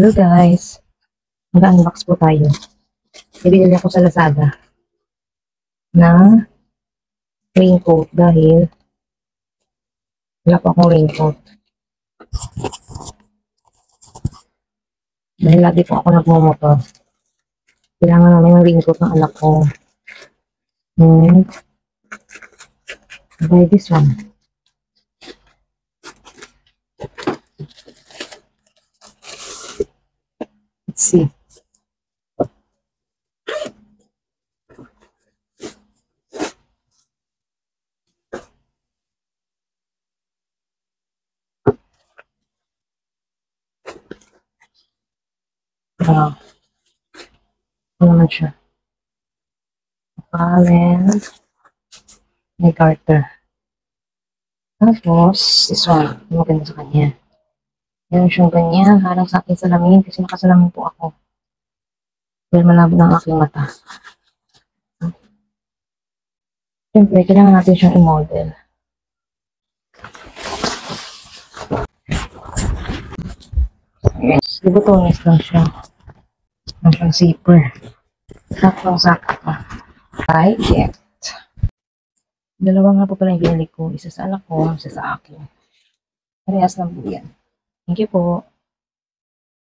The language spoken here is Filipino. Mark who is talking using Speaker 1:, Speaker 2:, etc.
Speaker 1: Hello guys. Mag-unbox po tayo. Ibinili ako sa Lazada na raincoat dahil wala pa akong raincoat. Dahil lagi po ako nagmumotor. Kailangan namin ng raincoat ng anak ko. And buy this one. See. Ah. Ano naman siya? Allen. May Carter. Tapos, this one. Yung maganda sa kanya. Meron siyang ganyan. Harang sa aking salamin kasi nakasalamin po ako. Dahil malabo ng aking mata. Siyempre, kailangan natin siyang i-model. Yes, libutones lang siya. Lang siyang zipper. Saktong sakto pa. I get. Dalawa nga po pala yung binili ko. Isa sa anak ko, isa sa akin. Parehas lang po yan. Thank you po.